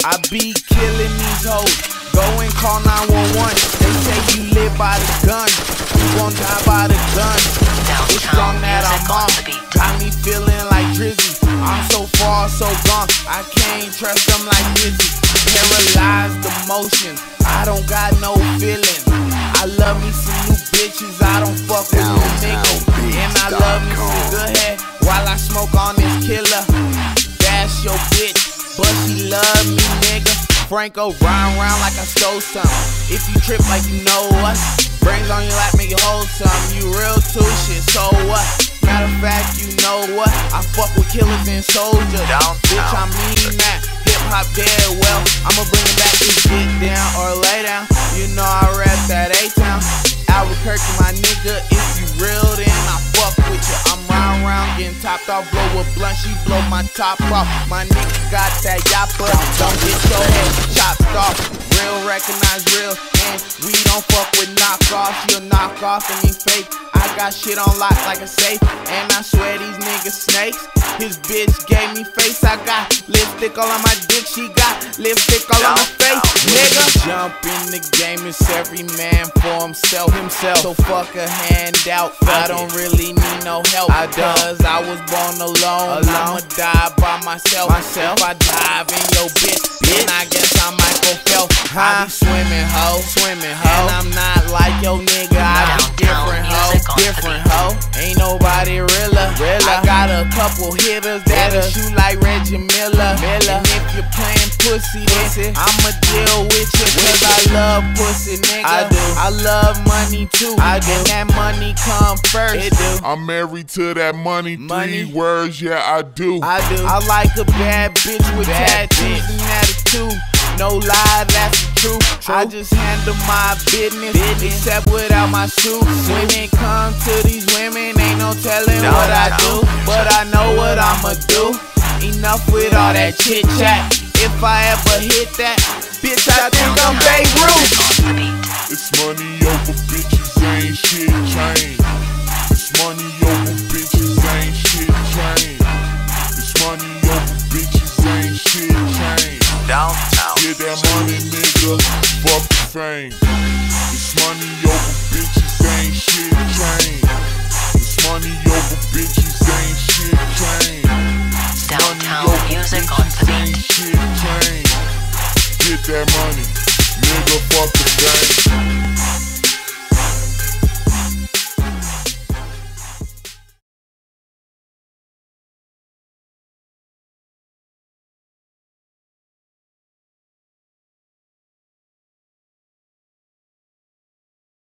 I be killing these hoes. Go and call 911. They say you live by the gun. You gon' die by the gun. It's strong that I'm on. Got me feeling like Drizzy. I'm so far, so gone. I can't trust them like Drizzy. Paralyzed emotions. I don't got no feelings. I love me some new bitches. I don't fuck with new niggas. And I love me some good head while I smoke on this killer. That's your bitch, but she love me, nigga. Franco round round like I stole some. If you trip like you know what, brains on your lap make you hold some. You real too shit, so what? Matter of fact, you know what? I fuck with killers and soldiers. Downtown. Bitch, I mean that. Hip hop dead well. I'ma bring it back to get down or lay down. You know I rap that A town. Albuquerque, my nigga. If you real, then I fuck with you. I'm round round getting topped off. Blow a blunt, she blow my top off. My nigga got that yappa. Don't get your recognize real, and we don't fuck with knockoffs. You'll knock off and he fake. I got shit on lock like a safe, and I swear these niggas snakes. His bitch gave me face. I got lipstick all on my dick. She got lipstick all on her face, nigga. Jump in the game. It's every man for himself. Himself. So fuck a handout. I don't really need no help. I Cause I was born alone. alone. I'ma die by myself. Myself. If I dive in your bitch, then I guess I'm Michael Phelps. I Ain't nobody realer. realer. I got a couple hitters that'll shoot like Reggie Miller. Miller. And if you're playing pussy, then I'ma deal with you. Cause I love pussy, nigga. I do. I love money too. I do. And that money come first. It do. I'm married to that money. Money. Three words, yeah, I do. I do. I like a bad bitch with Bad tattoos and attitude. No lie, that's the truth. I just handle my business, except without my suit. When it comes to these women, ain't no telling No, what I no. do, but I know what I'ma do. Enough with all that chit chat. If I ever hit that, bitch, I think I'm Babe Ruth. It's money over bitches, ain't shit change. It's money nigga. Fuck the fame. It's money over bitches, ain't shit change. It's money over bitches, ain't shit change. It's money Downtown music on the beat. shit change. Get that money, nigga. Fuck the fame.